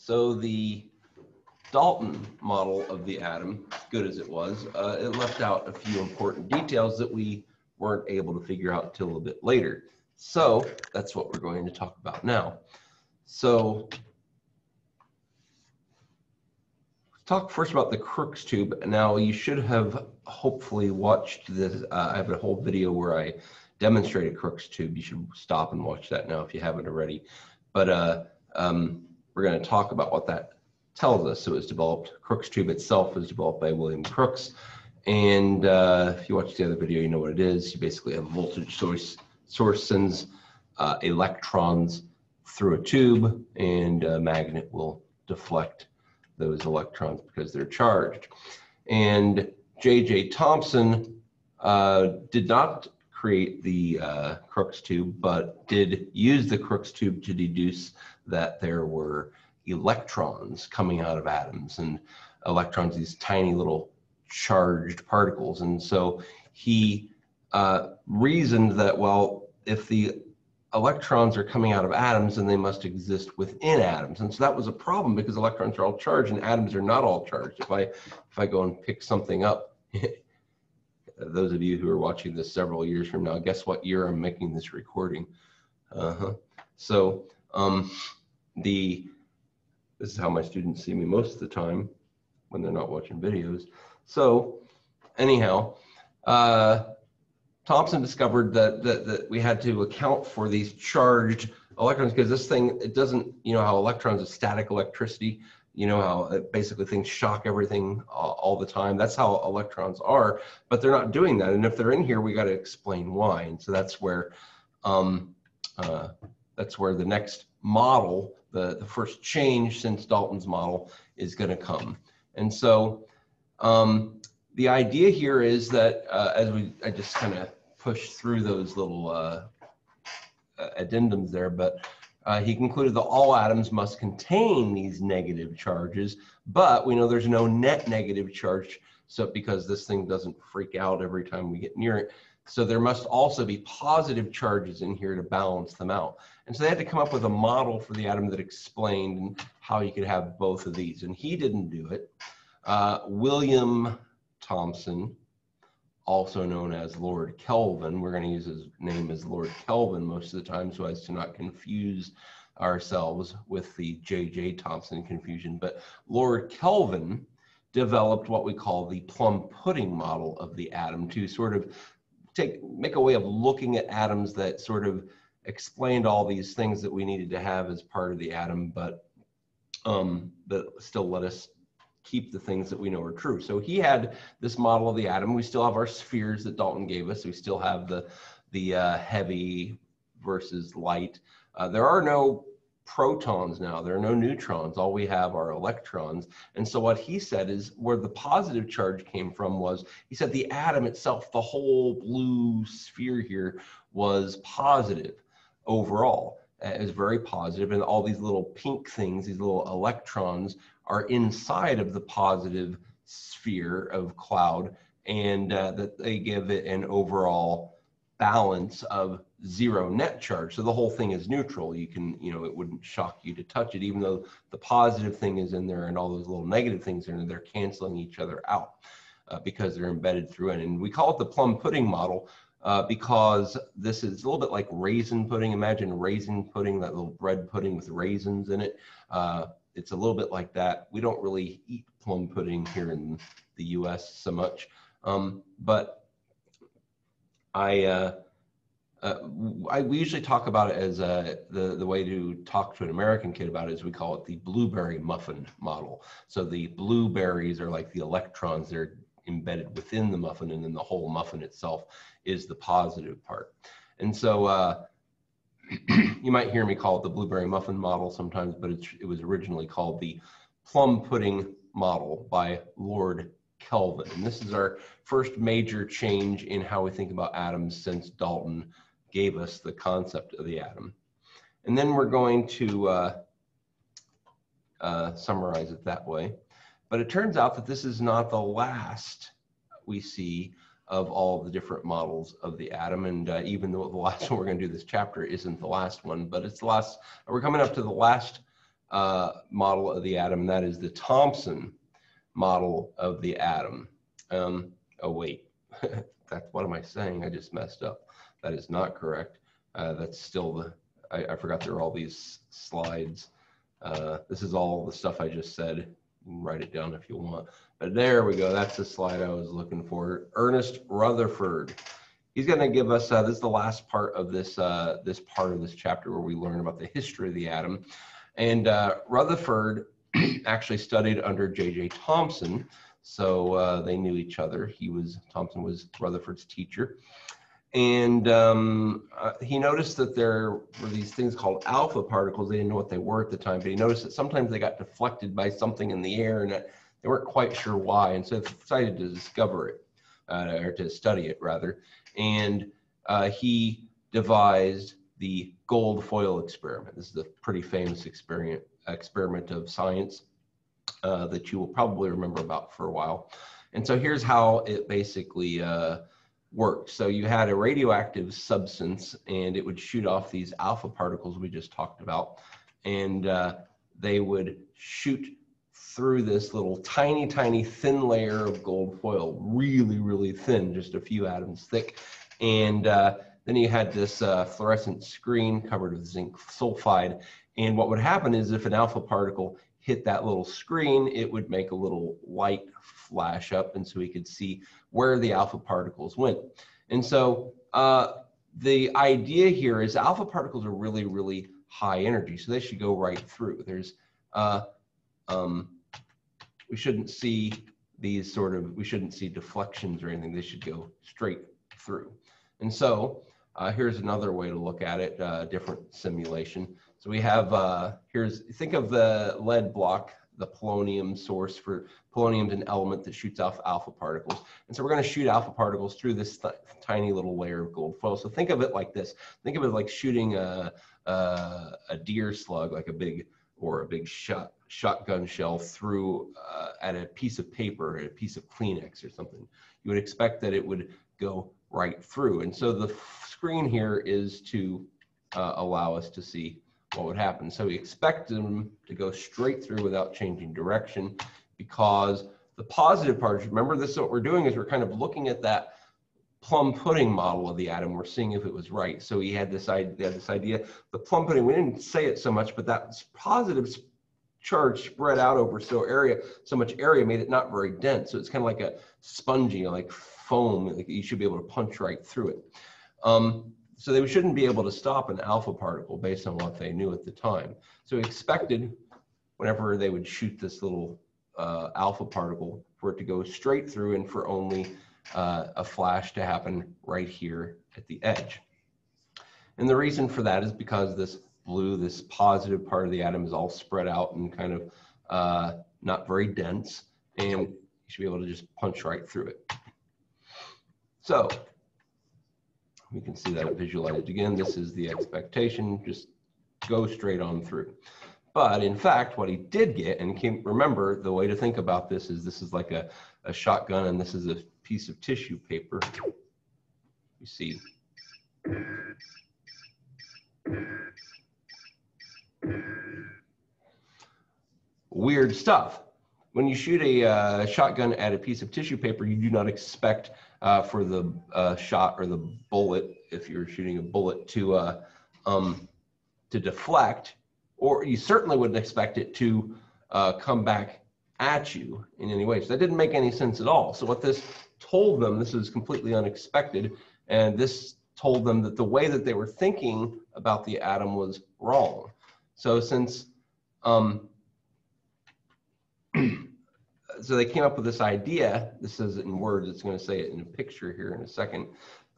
So the Dalton model of the atom, good as it was, uh, it left out a few important details that we weren't able to figure out until a bit later. So that's what we're going to talk about now. So talk first about the Crookes tube. Now you should have hopefully watched this. Uh, I have a whole video where I demonstrated Crookes tube. You should stop and watch that now if you haven't already. But uh, um, we're going to talk about what that tells us. It was developed, Crookes tube itself was developed by William Crookes. And uh, if you watch the other video, you know what it is. You basically have a voltage source, source sends uh, electrons through a tube and a magnet will deflect those electrons because they're charged. And J.J. Thomson uh, did not create the uh, Crookes tube, but did use the Crookes tube to deduce that there were electrons coming out of atoms and electrons, these tiny little charged particles. And so he uh, reasoned that, well, if the electrons are coming out of atoms then they must exist within atoms. And so that was a problem because electrons are all charged and atoms are not all charged. If I, if I go and pick something up, those of you who are watching this several years from now, guess what year I'm making this recording? Uh-huh. So um, the this is how my students see me most of the time when they're not watching videos. So anyhow, uh, Thomson discovered that, that, that we had to account for these charged electrons because this thing, it doesn't, you know how electrons are static electricity, you know how uh, basically things shock everything all, all the time. That's how electrons are, but they're not doing that. And if they're in here, we got to explain why. And so that's where, um, uh, that's where the next model, the, the first change since Dalton's model is going to come. And so um, the idea here is that uh, as we, I just kind of push through those little uh, uh, addendums there, but uh, he concluded that all atoms must contain these negative charges, but we know there's no net negative charge, so because this thing doesn't freak out every time we get near it. So there must also be positive charges in here to balance them out. And so they had to come up with a model for the atom that explained how you could have both of these. And he didn't do it. Uh, William Thomson also known as Lord Kelvin. We're going to use his name as Lord Kelvin most of the time so as to not confuse ourselves with the J.J. Thomson confusion. But Lord Kelvin developed what we call the plum pudding model of the atom to sort of take make a way of looking at atoms that sort of explained all these things that we needed to have as part of the atom, but um, but still let us keep the things that we know are true. So he had this model of the atom. We still have our spheres that Dalton gave us. We still have the, the uh, heavy versus light. Uh, there are no protons now. There are no neutrons. All we have are electrons. And so what he said is where the positive charge came from was he said the atom itself, the whole blue sphere here was positive overall. It was very positive, and all these little pink things, these little electrons, are inside of the positive sphere of cloud and uh, that they give it an overall balance of zero net charge. So the whole thing is neutral. You can, you know, it wouldn't shock you to touch it, even though the positive thing is in there and all those little negative things are in there, they're canceling each other out uh, because they're embedded through it. And we call it the plum pudding model uh, because this is a little bit like raisin pudding. Imagine raisin pudding, that little bread pudding with raisins in it. Uh, it's a little bit like that. We don't really eat plum pudding here in the U.S. so much, um, but I, uh, uh, I we usually talk about it as uh, the the way to talk to an American kid about it is we call it the blueberry muffin model. So the blueberries are like the electrons; they're embedded within the muffin, and then the whole muffin itself is the positive part. And so uh, you might hear me call it the blueberry muffin model sometimes, but it was originally called the plum pudding model by Lord Kelvin. And this is our first major change in how we think about atoms since Dalton gave us the concept of the atom. And then we're going to uh, uh, summarize it that way. But it turns out that this is not the last we see of all the different models of the atom. And uh, even though the last one we're going to do this chapter isn't the last one, but it's the last, we're coming up to the last uh, model of the atom. That is the Thomson model of the atom. Um, oh, wait. that's what am I saying? I just messed up. That is not correct. Uh, that's still the, I, I, forgot there are all these slides. Uh, this is all the stuff I just said. write it down if you want. But there we go. That's the slide I was looking for. Ernest Rutherford. He's going to give us, uh, this is the last part of this, uh, this part of this chapter where we learn about the history of the atom. And uh, Rutherford actually studied under J.J. Thomson, so uh, they knew each other. He was Thomson was Rutherford's teacher, and um, uh, he noticed that there were these things called alpha particles. They didn't know what they were at the time, but he noticed that sometimes they got deflected by something in the air, and they weren't quite sure why. And so they decided to discover it, uh, or to study it rather. And uh, he devised the gold foil experiment. This is a pretty famous experiment experiment of science uh, that you will probably remember about for a while. And so here's how it basically uh, worked. So you had a radioactive substance and it would shoot off these alpha particles we just talked about. And uh, they would shoot through this little tiny, tiny thin layer of gold foil, really, really thin, just a few atoms thick. And uh, then you had this uh, fluorescent screen covered with zinc sulfide. And what would happen is if an alpha particle hit that little screen, it would make a little light flash up. And so we could see where the alpha particles went. And so uh, the idea here is alpha particles are really, really high energy. So they should go right through. There's, uh, um, we shouldn't see these sort of, we shouldn't see deflections or anything. They should go straight through. And so uh, here's another way to look at it, uh, different simulation. So we have, uh, here's, think of the lead block, the polonium source for polonium is an element that shoots off alpha particles. And so we're going to shoot alpha particles through this th tiny little layer of gold foil. So think of it like this. Think of it like shooting a, a, a deer slug, like a big, or a big shot, shotgun shell through uh, at a piece of paper, a piece of Kleenex or something. You would expect that it would go right through. And so the screen here is to uh, allow us to see what would happen. So we expect them to go straight through without changing direction because the positive part, remember this is what we're doing is we're kind of looking at that plum pudding model of the atom. We're seeing if it was right. So he had this idea, this idea, the plum pudding, we didn't say it so much, but that positive charge spread out over so area, so much area made it not very dense. So it's kind of like a spongy, like foam, like you should be able to punch right through it. Um, so they shouldn't be able to stop an alpha particle based on what they knew at the time. So we expected whenever they would shoot this little uh, alpha particle for it to go straight through and for only uh, a flash to happen right here at the edge. And the reason for that is because this blue, this positive part of the atom is all spread out and kind of uh, not very dense. And you should be able to just punch right through it. So we can see that visualized again. This is the expectation, just go straight on through. But in fact, what he did get, and can remember the way to think about this is this is like a, a shotgun and this is a piece of tissue paper. You see. Weird stuff. When you shoot a uh, shotgun at a piece of tissue paper, you do not expect uh, for the uh, shot or the bullet, if you're shooting a bullet, to uh, um, to deflect, or you certainly wouldn't expect it to uh, come back at you in any way. So that didn't make any sense at all. So what this told them, this is completely unexpected, and this told them that the way that they were thinking about the atom was wrong. So since um, so they came up with this idea. This is in words. It's going to say it in a picture here in a second.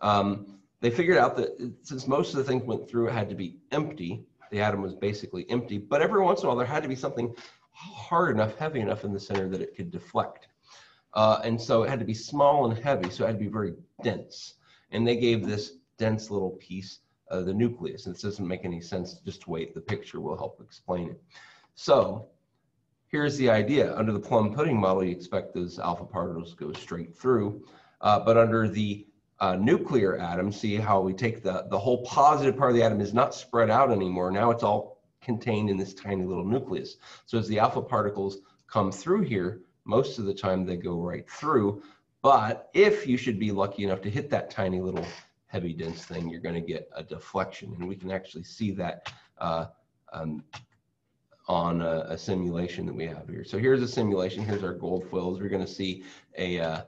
Um, they figured out that since most of the things went through, it had to be empty. The atom was basically empty, but every once in a while there had to be something hard enough, heavy enough in the center that it could deflect. Uh, and so it had to be small and heavy, so it had to be very dense. And they gave this dense little piece uh, the nucleus. And this doesn't make any sense. Just wait, the picture will help explain it. So here's the idea. Under the plum pudding model, you expect those alpha particles to go straight through. Uh, but under the uh, nuclear atom, see how we take the, the whole positive part of the atom is not spread out anymore. Now it's all contained in this tiny little nucleus. So as the alpha particles come through here, most of the time they go right through. But if you should be lucky enough to hit that tiny little heavy dense thing, you're going to get a deflection. And we can actually see that uh, um, on a, a, simulation that we have here. So here's a simulation. Here's our gold foils. We're going to see a uh,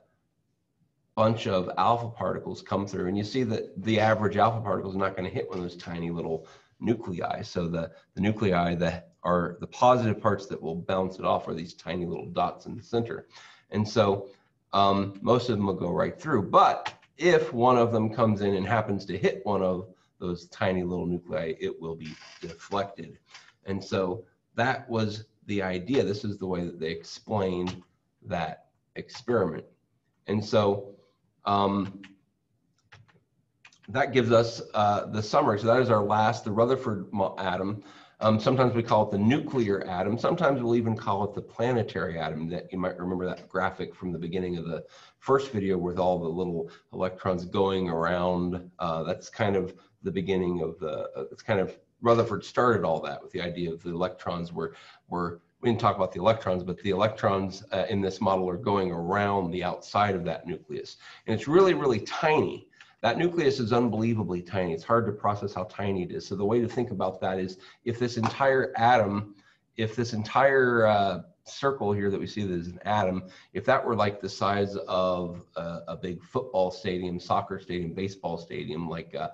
bunch of alpha particles come through. And you see that the average alpha particle is not going to hit one of those tiny little nuclei. So the, the nuclei that are the positive parts that will bounce it off are these tiny little dots in the center. And so um, most of them will go right through. But if one of them comes in and happens to hit one of those tiny little nuclei, it will be deflected. And so that was the idea. This is the way that they explained that experiment. And so um, that gives us uh, the summary. So that is our last, the Rutherford atom. Um, sometimes we call it the nuclear atom. Sometimes we'll even call it the planetary atom. That you might remember that graphic from the beginning of the first video with all the little electrons going around. Uh, that's kind of the beginning of the. Uh, it's kind of Rutherford started all that with the idea of the electrons were were. We didn't talk about the electrons, but the electrons uh, in this model are going around the outside of that nucleus, and it's really really tiny. That nucleus is unbelievably tiny. It's hard to process how tiny it is. So the way to think about that is if this entire atom, if this entire uh, circle here that we see that is an atom, if that were like the size of a, a big football stadium, soccer stadium, baseball stadium, like, uh,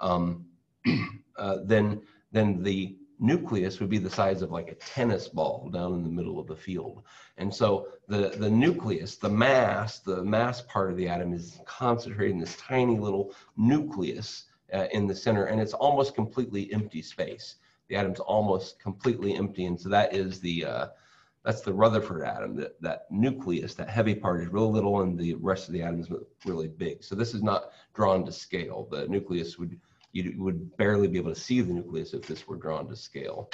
um, uh, then then the nucleus would be the size of like a tennis ball down in the middle of the field. And so the, the nucleus, the mass, the mass part of the atom is concentrated in this tiny little nucleus uh, in the center, and it's almost completely empty space. The atom's almost completely empty, and so that is the uh, that's the Rutherford atom. That that nucleus, that heavy part, is real little, and the rest of the atom is really big. So this is not drawn to scale. The nucleus would you would barely be able to see the nucleus if this were drawn to scale.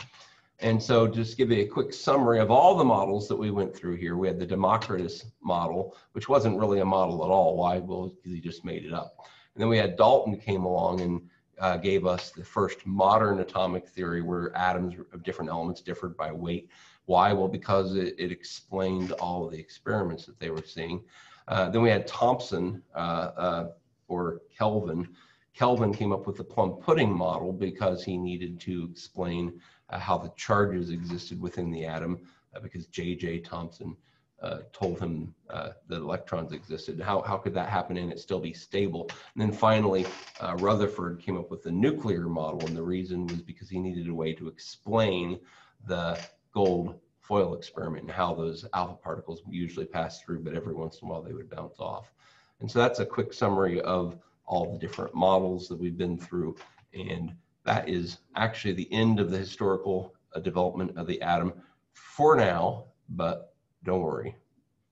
And so just give you a quick summary of all the models that we went through here. We had the Democritus model, which wasn't really a model at all. Why? Well, he just made it up. And then we had Dalton came along and uh, gave us the first modern atomic theory where atoms of different elements differed by weight. Why? Well, because it, it explained all of the experiments that they were seeing. Uh, then we had Thomson uh, uh or Kelvin, Kelvin came up with the plum pudding model because he needed to explain uh, how the charges existed within the atom uh, because J.J. Thomson uh, told him uh, that electrons existed. How, how could that happen and it still be stable? And then finally, uh, Rutherford came up with the nuclear model and the reason was because he needed a way to explain the gold foil experiment and how those alpha particles usually pass through, but every once in a while they would bounce off. And so that's a quick summary of all the different models that we've been through. And that is actually the end of the historical uh, development of the atom for now, but don't worry,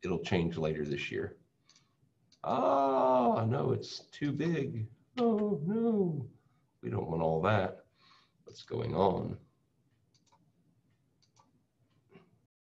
it'll change later this year. Ah, no, it's too big. Oh, no, we don't want all that. What's going on?